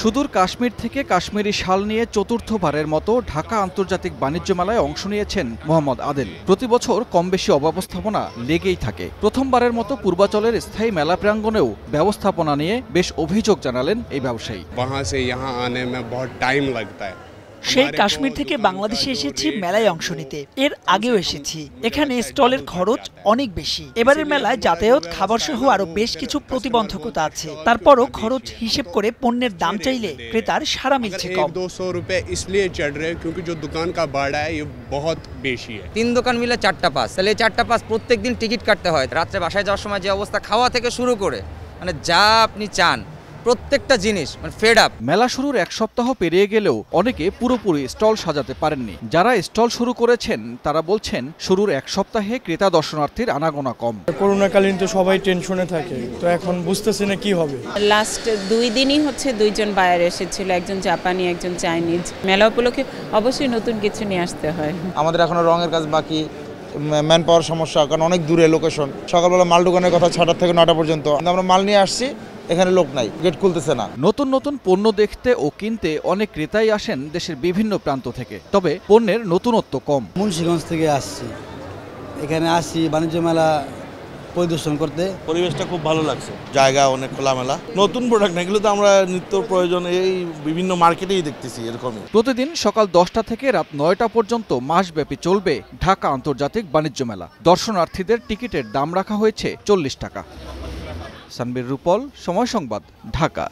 সুদূর কাশ্মীর থেকে কাশ্মীরি শাল নিয়ে চতুর্থবারের মতো ঢাকা আন্তর্জাতিক বাণিজ্য মেলায় অংশ নিয়েছেন মোহাম্মদ আদেল। প্রতি বছর কম বেশি অব্যবস্থাপনা লেগেই থাকে। প্রথমবারের মতো পূর্বাচলের স্থায়ী মেলা প্রাঙ্গণেও ব্যবস্থাপনা নিয়ে বেশ অভিযোগ জানালেন এই ব্যবসায়ী। সেই কাশ্মীর থেকে বাংলাদেশে এসেছি মেলায় অংশ নিতে। এর আগেও এসেছি। এখানে স্টলের খরচ অনেক বেশি। এবারের মেলায় যাতায়াত খাবার সহ আরও বেশ কিছু প্রতিবন্ধকতা আছে। তারপরও খরচ হিসেব করে পণ্যের দাম চাইলে ক্রেতার সারা মিলছে কম। দো রুপে ইসলিয়ে চড় রে দোকান কা ইয়ে বহুত বেশি তিন দোকান মিলে চারটা পাস। তাহলে চারটা পাস প্রত্যেক দিন টিকিট কাটতে হয়। রাত্রে বাসায় যাওয়ার সময় যে অবস্থা খাওয়া থেকে শুরু করে মানে যা আপনি চান প্রত্যেকটা জিনিস মানে ফেড আপ মেলা শুরুর এক সপ্তাহ পেরিয়ে গেলেও অনেকে পুরোপুরি স্টল সাজাতে পারেননি। যারা স্টল শুরু করেছেন তারা বলছেন শুরুর এক সপ্তাহে ক্রেতা দর্শনার্থীর আনাগোনা কম। করোনাকালীন তো সবাই টেনশনে থাকে তো এখন বুঝতেছি না কি হবে। লাস্ট দুই দিনই হচ্ছে দুইজন বায়ার এসেছিল একজন জাপানি একজন চাইনিজ মেলা উপলক্ষে অবশ্যই নতুন কিছু নিয়ে আসতে হয়। আমাদের এখনও রঙের কাজ বাকি ম্যান পাওয়ার সমস্যা কারণ অনেক দূরে লোকেশন সকালবেলা মাল দোকানের কথা ছটার থেকে নটা পর্যন্ত। আমরা মাল নিয়ে আসছি এখানে লোক নাই গেট খুলতেছে না। নতুন নতুন পণ্য দেখতে ও কিনতে অনেক ক্রেতাই আসেন দেশের বিভিন্ন প্রান্ত থেকে। তবে পণ্যের নতুনত্ব কম। মুন্সিগঞ্জ থেকে আসছি। এখানে আসছি বাণিজ্য মেলা পরিদর্শন করতে। পরিবেশটা খুব ভালো লাগছে। জায়গা অনেক খোলামেলা। নতুন প্রোডাক্ট না এগুলো তো আমরা নিত্য প্রয়োজন এই বিভিন্ন মার্কেটেই দেখতেছি এরকমই। প্রতিদিন সকাল দশটা থেকে রাত নয়টা পর্যন্ত মাসব্যাপী চলবে ঢাকা আন্তর্জাতিক বাণিজ্য মেলা। দর্শনার্থীদের টিকিটের দাম রাখা হয়েছে চল্লিশ টাকা। সানবির রূপল সময় সংবাদ ঢাকা।